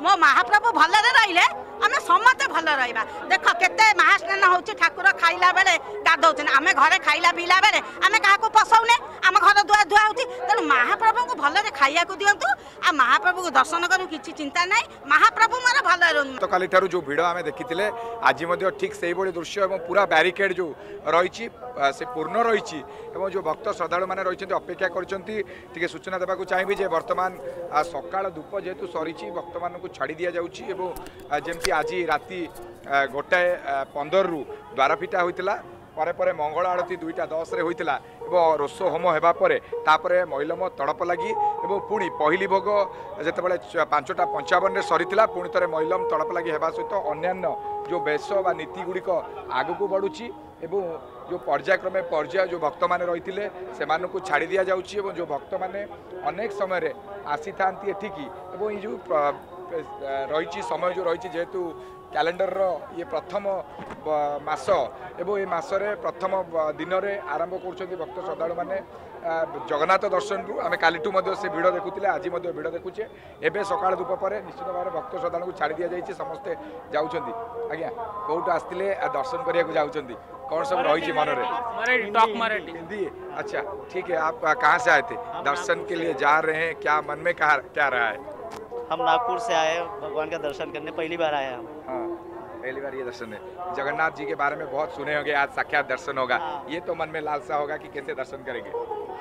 ମୋ ମହାପ୍ରଭୁ ଭଲରେ ରହିଲେ ଆମେ ସମସ୍ତେ ଭଲ ରହିବା। ଦେଖ କେତେ ମହାସ୍ନାନ ହଉଛି ଠାକୁର ଖାଇଲା ବେଳେ ଗାଧଉଛନ୍ତି। ଆମେ ଘରେ ଖାଇଲା ପିଇଲା ବେଳେ ଆମେ କାହାକୁ ପଶଉନେ ଆମ ଘର ଧୁଆ ଧୁଆ ହଉଛି। ତେଣୁ ମହାପ୍ରଭୁଙ୍କୁ ଭଲରେ ଖାଇବାକୁ ଦିଅନ୍ତୁ। ଆଉ ମହାପ୍ରଭୁଙ୍କୁ ଦର୍ଶନ କରୁ କିଛି ଚିନ୍ତା ନାହିଁ। ମହାପ୍ରଭୁ ମୋର ଭଲ ରୁହନ୍ତୁ। ଗତକାଲିଠାରୁ ଯେଉଁ ଭିଡ଼ ଆମେ ଦେଖିଥିଲେ ଆଜି ମଧ୍ୟ ଠିକ୍ ସେଇଭଳି ଦୃଶ୍ୟ ଏବଂ ପୁରା ବ୍ୟାରିକେଡ୍ ଯେଉଁ ରହିଛି ଆ, ସେ ପୂର୍ଣ୍ଣ ରହିଛି ଏବଂ ଯେଉଁ ଭକ୍ତ ଶ୍ରଦ୍ଧାଳୁମାନେ ରହିଛନ୍ତି ଅପେକ୍ଷା କରିଛନ୍ତି ଟିକେ ସୂଚନା ଦେବାକୁ ଚାହିଁବି ଯେ ବର୍ତ୍ତମାନ ଆ, ସକାଳ ଧୂପ ଯେହେତୁ ସରିଛି ଭକ୍ତମାନଙ୍କୁ ଛାଡ଼ି ଦିଆଯାଉଛି ଏବଂ ଯେମିତି ଆଜି ରାତି ଗୋଟାଏ ପନ୍ଦରରୁ ଦ୍ୱାର ଫିଟା ହୋଇଥିଲା ପରେ ପରେ ମଙ୍ଗଳ ଆଳତୀ ଦୁଇଟା ଦଶରେ ହୋଇଥିଲା ଏବଂ ରୋଷ ହୋମ ହେବା ପରେ ତାପରେ ମଇଲମ ତଡ଼ପ ଲାଗି ଏବଂ ପୁଣି ପହିଲି ଭୋଗ ଯେତେବେଳେ ପାଞ୍ଚଟା ପଞ୍ଚାବନରେ ସରିଥିଲା ପୁଣି ଥରେ ମଇଲମ ତଡ଼ପ ଲାଗି ହେବା ସହିତ ଅନ୍ୟାନ୍ୟ ଯେଉଁ ବେଶ ବା ନୀତି ଗୁଡ଼ିକ ଆଗକୁ ବଢ଼ୁଛି ଏବଂ ଯେଉଁ ପର୍ଯ୍ୟାୟକ୍ରମେ ପର୍ଯ୍ୟାୟ ଯେଉଁ ଭକ୍ତମାନେ ରହିଥିଲେ ସେମାନଙ୍କୁ ଛାଡ଼ି ଦିଆଯାଉଛି ଏବଂ ଯେଉଁ ଭକ୍ତମାନେ ଅନେକ ସମୟରେ ଆସିଥାନ୍ତି ଏଠିକି ଏବଂ ଏଇ ଯେଉଁ ରହିଛି ସମୟ ଯେଉଁ ରହିଛି ଯେହେତୁ କ୍ୟାଲେଣ୍ଡରର ଇଏ ପ୍ରଥମ ମାସ ଏବଂ ଏ ମାସରେ ପ୍ରଥମ ଦିନରେ ଆରମ୍ଭ କରୁଛନ୍ତି ଭକ୍ତ ଶ୍ରଦ୍ଧାଳୁମାନେ। ଜଗନ୍ନାଥ ଦର୍ଶନରୁ ଆମେ କାଲିଠୁ ମଧ୍ୟ ସେ ଭିଡ଼ ଦେଖୁଥିଲେ ଆଜି ମଧ୍ୟ ଭିଡ଼ ଦେଖୁଛେ ଏବେ ସକାଳ ଧୂପ ପରେ ନିଶ୍ଚିତ ଭାବରେ ଭକ୍ତ ଶ୍ରଦ୍ଧାଳୁଙ୍କୁ ଛାଡ଼ି ଦିଆଯାଇଛି ସମସ୍ତେ ଯାଉଛନ୍ତି ଆଜ୍ଞା କେଉଁଠୁ ଆସିଥିଲେ ଆ, ଦର୍ଶନ କରିବାକୁ ଯାଉଛନ୍ତି କ'ଣ ସବୁ ରହିଛି ମନରେ मराठी टॉक मराठी हिंदी अच्छा ठीक है आप आ, कहाँ से आए थे दर्शन के लिए जा रहे हैं क्या मन में कहा क्या रहा है हम नागपुर से आए हैं भगवान का दर्शन करने पहली बार आए हैं हम हाँ पहली बार ये दर्शन है जगन्नाथ जी के बारे में बहुत सुने होंगे आज साक्षात दर्शन होगा हाँ। ये तो मन में लालसा होगा कि कैसे दर्शन करेंगे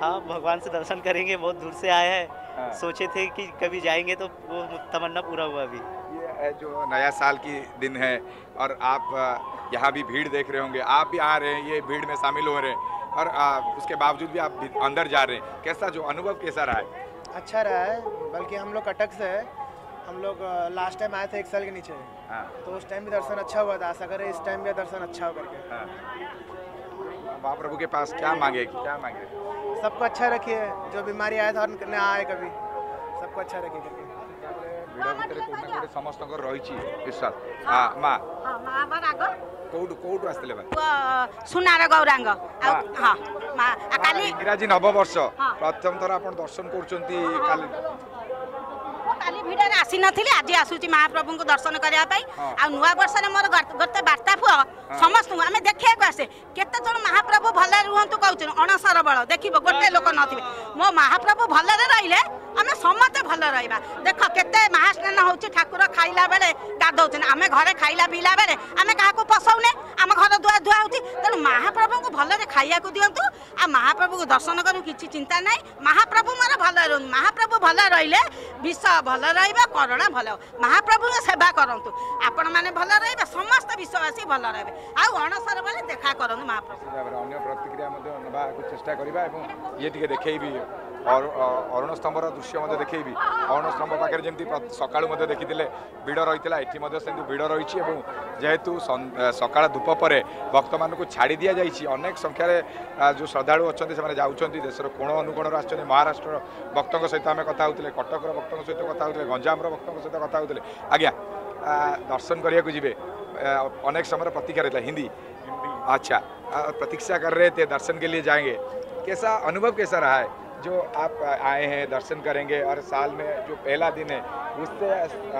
हाँ भगवान से दर्शन करेंगे बहुत दूर से आए हैं। हाँ। सोचे थे कि कभी जाएँगे तो वो तमन्ना पूरा हुआ अभी। ये जो नया साल की दिन है और आप यहाँ भी भीड़ देख रहे होंगे। आप भी आ रहे हैं ये भीड़ में शामिल हो रहे हैं और आ, उसके बावजूद भी आप भी- अंदर जा रहे हैं। कैसा जो अनुभव कैसा रहा है? अच्छा रहा है बल्कि हम लोग कटक से है। हम लोग लास्ट टाइम आए थे एक साल के नीचे। हाँ। तो उस टाइम भी दर्शन अच्छा हुआ था आशा करें इस टाइम भी दर्शन अच्छा हो करके। हाँ। महाप्रभु के पास क्या मांगे क्या मांगे सबको अच्छा रखिए जो बीमारी आया था और न आए कभी सबको अच्छा रखिए करके ଭିଡ଼ ଭିତରେ କୋଉଠି ନା କୋଉଠି ସମସ୍ତଙ୍କର ରହିଛି ବିଶ୍ୱାସ ହଁ ମା ହଁ ମହାବାର ଆଗ କୋଉଠୁ କୋଉଠୁ ଆସିଥିଲେ ମା ପୁଅ ସୁନାର ଗୌରାଙ୍ଗ ଆଉ ହଁ ମା ଆଉ କାଲି ଇଂରାଜୀ ନବବର୍ଷ ହଁ। ପ୍ରଥମ ଥର ଆପଣ ଦର୍ଶନ କରୁଛନ୍ତି କାଲି ମୁଁ କାଲି ଭିଡ଼ରେ ଆସିନଥିଲି ଆଜି ଆସୁଛି ମହାପ୍ରଭୁଙ୍କୁ ଦର୍ଶନ କରିବା ପାଇଁ ହଁ। ଆଉ ନୂଆ ବର୍ଷରେ ମୋର ଗତ- ଗୋଟେ ବାର୍ତ୍ତା ପୁଅ ସମସ୍ତଙ୍କୁ ଆମେ ଦେଖିବାକୁ ଆସେ କେତେ ଜଣ 뭐 발라야 ରୁହନ୍ତୁ କହୁଛନ୍ତି ଅଣସର ବଳ ଦେଖିବ ଗୋଟେ ଲୋକ ନଥିବେ ମୋ ମହାପ୍ରଭୁ ଭଲରେ ରହିଲେ ଆମେ ସମସ୍ତେ ଭଲ ରହିବା। ଦେଖ କେତେ ମହାସ୍ନାନ ହଉଛି ଠାକୁର ଖାଇଲା ବେଳେ ଗାଧଉଛନ୍ତି। ଆମେ ଘରେ ଖାଇଲା ପିଇଲା ବେଳେ ଆମେ କାହାକୁ ପଶଉନେ ଆମ ଘର ଧୁଆ ଧୁଆ ହଉଛି। ତେଣୁ ମହାପ୍ରଭୁଙ୍କୁ ଭଲରେ ଖାଇବାକୁ ଦିଅନ୍ତୁ। ଆଉ ମହାପ୍ରଭୁଙ୍କୁ ଦର୍ଶନ କରୁ କିଛି ଚିନ୍ତା ନାହିଁ। ମହାପ୍ରଭୁ ମୋର ଭଲ ରୁହନ୍ତୁ। ମହାପ୍ରଭୁ ଭଲ ରହିଲେ ବିଷ ଭଲ ରହିବ କରୋନା ଭଲ ହେବ। ମହାପ୍ରଭୁଙ୍କ ସେବା କରନ୍ତୁ। ଆପଣମାନେ ଭଲ ରହିବେ ସମସ୍ତ ବିଶ୍ୱବାସୀ ଭଲ ରହିବେ। ଆଉ ଅଣସର ବେଳେ ଦେଖା କରନ୍ତୁ ମହାପ୍ରଭୁ। ଭାବରେ ଅନ୍ୟ ପ୍ରତିକ୍ରିୟା ମଧ୍ୟ ନେବାକୁ ଚେଷ୍ଟା କରିବା ଏବଂ ଇଏ ଟିକେ ଦେଖେଇବି ଅରୁ- ଅ- ଅରୁଣ ସ୍ତମ୍ଭର ଦୃଶ୍ୟ ମଧ୍ୟ ଦେଖେଇବି। ଅରୁଣ ସ୍ତମ୍ଭ ପାଖରେ ଯେମିତି ପ୍ର- ସକାଳୁ ମଧ୍ୟ ଦେଖିଥିଲେ ଭିଡ଼ ରହିଥିଲା ଏଠି ମଧ୍ୟ ସେମିତି ଭିଡ଼ ରହିଛି ଏବଂ ଯେହେତୁ ସନ୍- ଅ, ସକାଳ ଧୂପ ପରେ ଭକ୍ତମାନଙ୍କୁ ଛାଡ଼ି ଦିଆଯାଇଛି ଅନେକ ସଂଖ୍ୟାରେ ଆ, ଯେଉଁ ଶ୍ରଦ୍ଧାଳୁ ଅଛନ୍ତି ସେମାନେ ଯାଉଛନ୍ତି ଦେଶର କୋଣ ଅନୁକୋଣରୁ ଆସିଛନ୍ତି ମହାରାଷ୍ଟ୍ରର ଭକ୍ତଙ୍କ ସହିତ ଆମେ କଥା ହେଉଥିଲେ କଟକର ଭକ୍ତଙ୍କ ସହିତ କଥା ହେଉଥିଲେ ଗଞ୍ଜାମର ଭକ୍ତଙ୍କ ସହିତ କଥା ହେଉଥିଲେ। ଆଜ୍ଞା ଆ, ଦର୍ଶନ କରିବାକୁ ଯିବେ ଆ, ଅନେକ ସମୟର ପ୍ରତିକ୍ରିୟା ରହିଥିଲା ହିନ୍ଦୀ अच्छा प्रतीक्षा कर रहे थे, दर्शन के लिए जाएँगे। कैसा अनुभव कैसा रहा है? जो आप आए हैं, दर्शन करेंगे और साल में जो पहला दिन है, उससे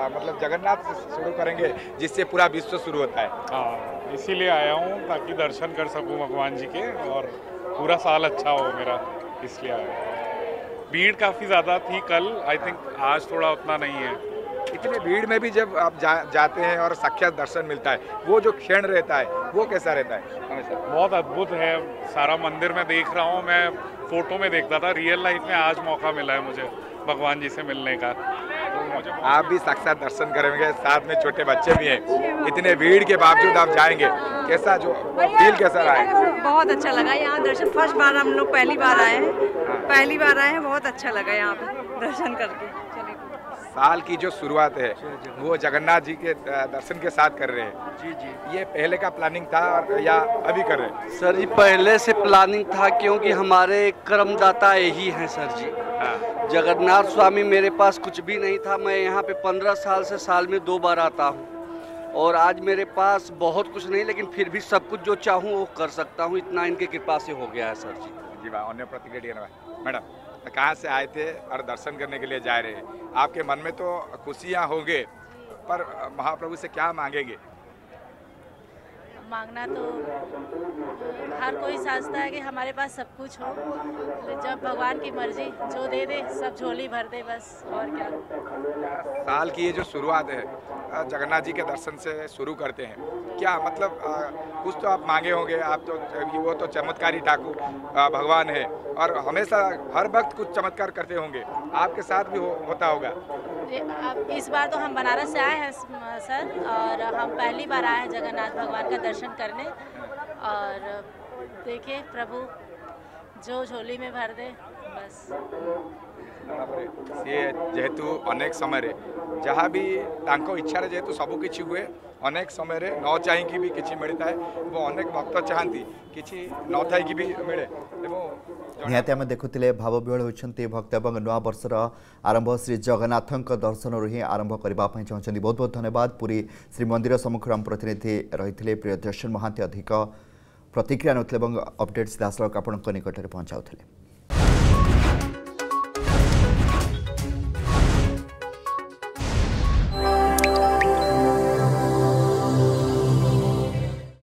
मतलब जगन्नाथ से शुरू करेंगे, जिससे पूरा विश्व शुरू होता है। हाँ इसीलिए आया हूँ, ताकि दर्शन कर सकूँ भगवान जी के, और पूरा साल अच्छा हो मेरा, इसलिए आया भीड़ काफ़ी ज़्यादा थी कल आई थिंक आज थोड़ा उतना नहीं है। इतने भीड़ में भी जब आप जा, जाते हैं और साक्षात दर्शन मिलता है वो जो क्षण रहता है वो कैसा रहता है? बहुत अद्भुत है। सारा मंदिर में देख रहा हूँ मैं फ़ोटो में देखता था। रियल लाइफ में आज मौका मिला है मुझे भगवान जी से मिलने का। तो आप भी साक्षात दर्शन करेंगे साथ में छोटे बच्चे भी हैं। इतने भीड़ के बावजूद आप जाएँगे कैसा जो फील कैसा रहा है? बहुत अच्छा लगा यहाँ दर्शन। फ़र्स्ट बार हम लोग पहली बार आए हैं। पहली बार आए हैं बहुत अच्छा लगा यहाँ पे दर्शन करके। साल की जो शुरुआत है वो जगन्नाथ जी के दर्शन के साथ कर रहे हैं। जी जी। ये पहले का प्लानिंग था और या अभी कर रहे हैं? सर जी पहले से प्लानिंग था क्योंकि हमारे कर्मदाता यही हैं सर जी। हाँ, जगन्नाथ स्वामी मेरे पास कुछ भी नहीं था मैं यहाँ पे पंद्रह साल से साल में दो बार आता हूँ। और आज मेरे पास बहुत कुछ नहीं लेकिन फिर भी सब कुछ जो चाहूँ वो कर सकता हूँ इतना इनके कृपा से हो गया है सर जी। जी वाह अन्य प्रतिक्रिया मैडम कहाँ से आए थे और दर्शन करने के लिए जा रहे हैं। आपके मन में तो खुशियाँ होंगे पर महाप्रभु से क्या मांगेंगे? मांगना तो हर कोई सोचता है कि हमारे पास सब कुछ हो। जब भगवान की मर्ज़ी जो दे दे सब झोली भर दे बस और क्या। साल की ये जो शुरुआत है जगन्नाथ जी के दर्शन से शुरू करते हैं। क्या मतलब अ, कुछ तो आप मांगे होंगे आप तो वो तो चमत्कारी ठाकुर भगवान है। और हमेशा हर वक्त कुछ चमत्कार करते होंगे। आपके साथ भी हो, होता होगा। इस बार तो हम बनारस से आए हैं सर और हम पहली बार आए हैं जगन्नाथ भगवान का दर्शन करने। और देखिए प्रभु जो झोली में भर दे बस। ତାପରେ ସିଏ ଯେହେତୁ ଅନେକ ସମୟରେ ଯାହା ବି ତାଙ୍କ ଇଚ୍ଛାରେ ଯେହେତୁ ସବୁ କିଛି ହୁଏ ଅନେକ ସମୟରେ ନ ଚାହିଁକି ବି କିଛି ମିଳିଥାଏ ଏବଂ ଅନେକ ଭକ୍ତ ଚାହାନ୍ତି କିଛି ନଥାଇକି ବି ମିଳେ ଏବଂ ଜଣେ ନିହାତି ଆମେ ଦେଖୁଥିଲେ ଭାବ ବିହଳ ହେଉଛନ୍ତି ଭକ୍ତ ଏବଂ ନୂଆ ବର୍ଷର ଆରମ୍ଭ ଶ୍ରୀ ଜଗନ୍ନାଥଙ୍କ ଦର୍ଶନରୁ ହିଁ ଆରମ୍ଭ କରିବା ପାଇଁ ଚାହୁଁଛନ୍ତି। ବହୁତ ବହୁତ ଧନ୍ୟବାଦ। ପୁରୀ ଶ୍ରୀମନ୍ଦିର ସମ୍ମୁଖରୁ ଆମ ପ୍ରତିନିଧି ରହିଥିଲେ ପ୍ରିୟ ଦର୍ଶନ ମହାନ୍ତି ଅଧିକ ପ୍ରତିକ୍ରିୟା ନେଉଥିଲେ ଏବଂ ଅପଡେଟ୍ ସିଧାସଳଖ ଆପଣଙ୍କ ନିକଟରେ ପହଞ୍ଚାଉଥିଲେ।